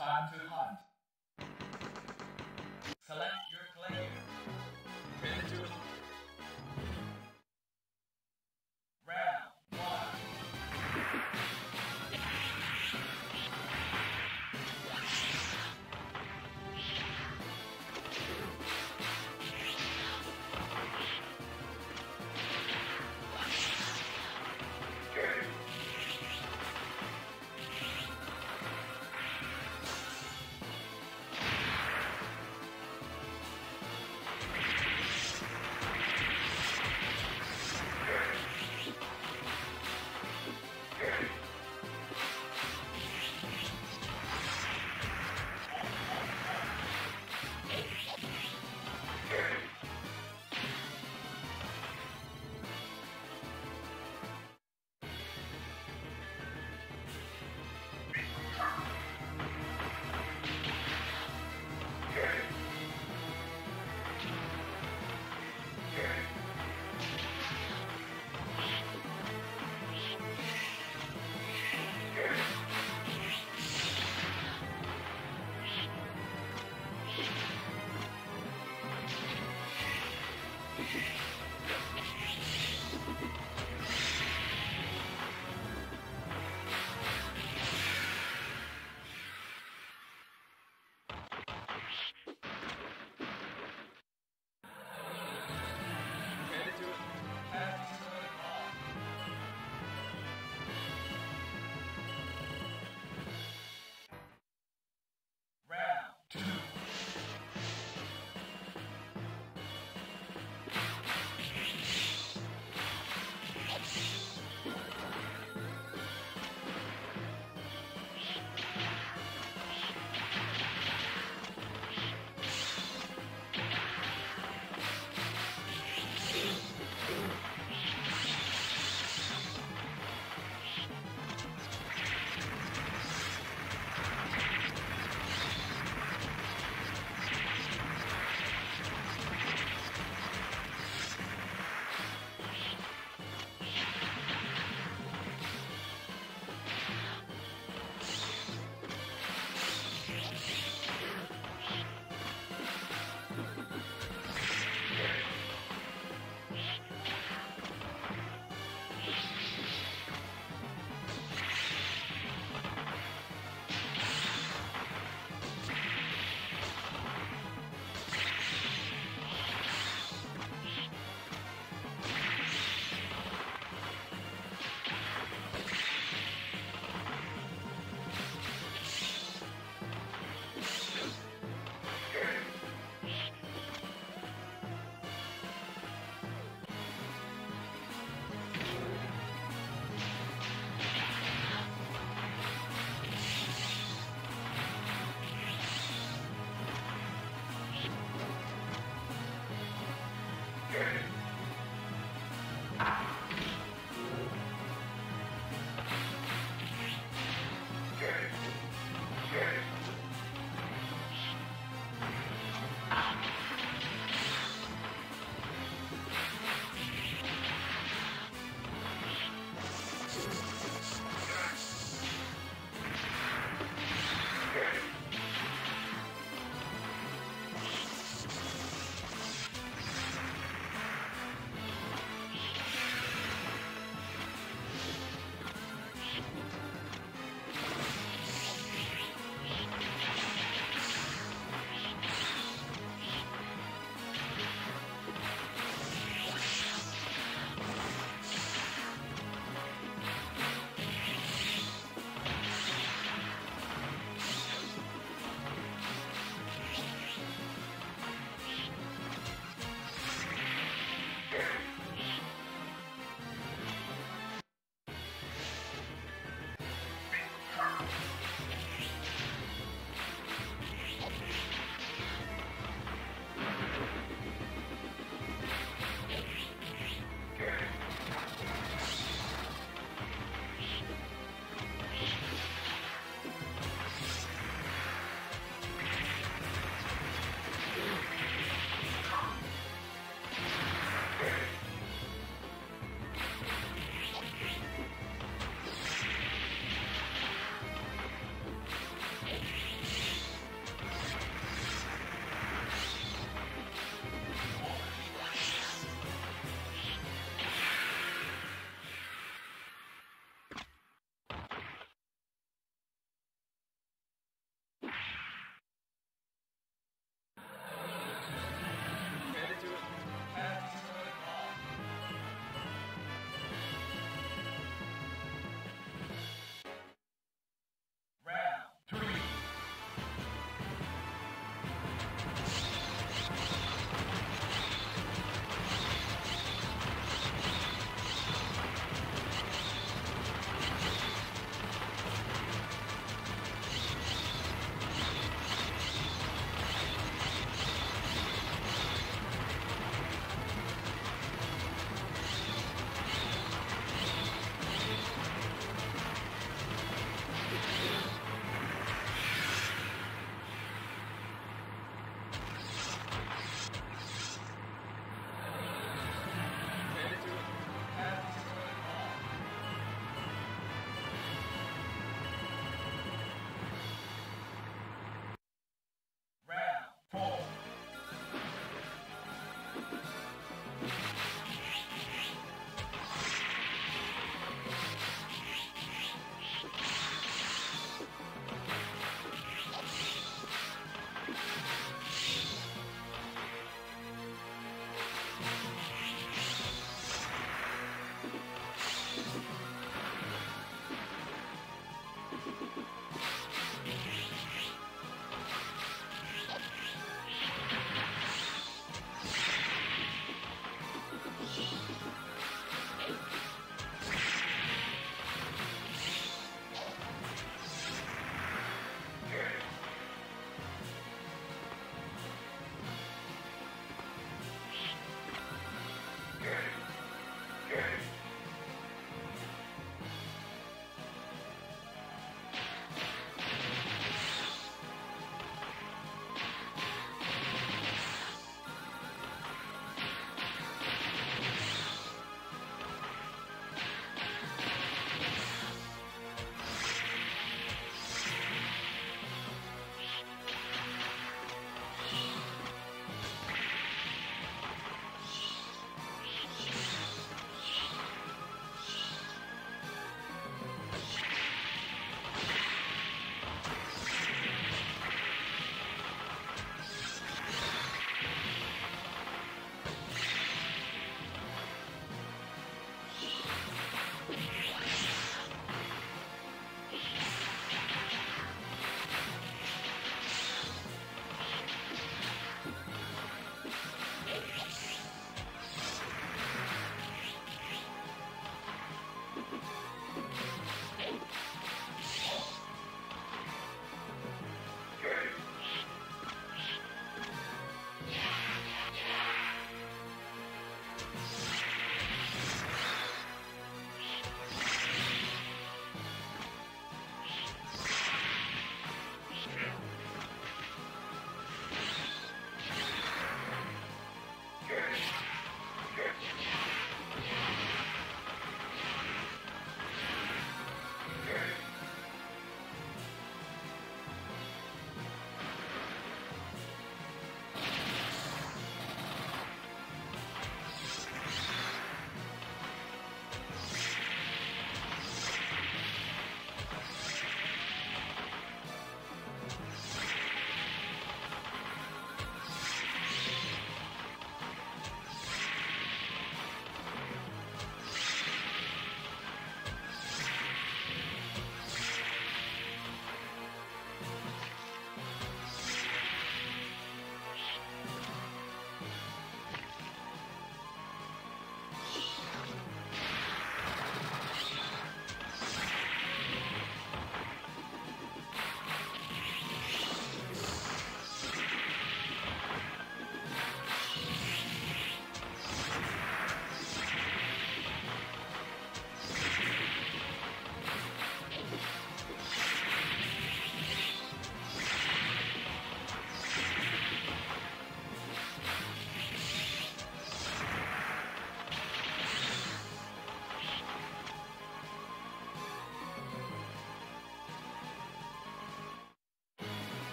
Time to hunt. Select your player.